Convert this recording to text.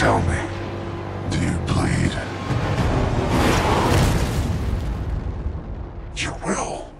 Tell me, do you bleed? You will.